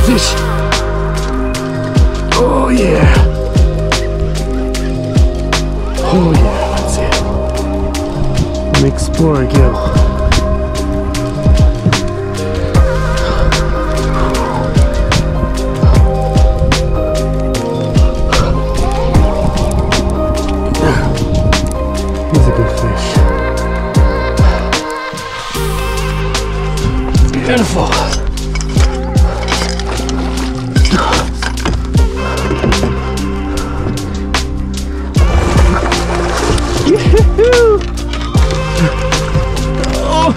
fish. Oh yeah. Oh yeah, that's it. An explorer gill. He's a good fish. Beautiful. Oh.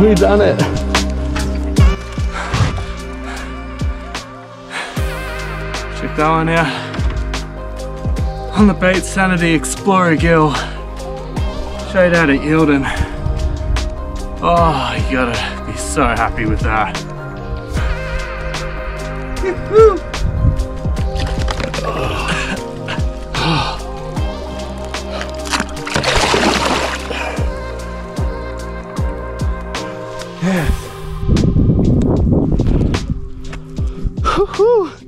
we done it. Check that one out. On the Baitsanity Explorer Gill. Straight out of Eildon. Oh, you gotta be so happy with that. Yes. Woo-hoo.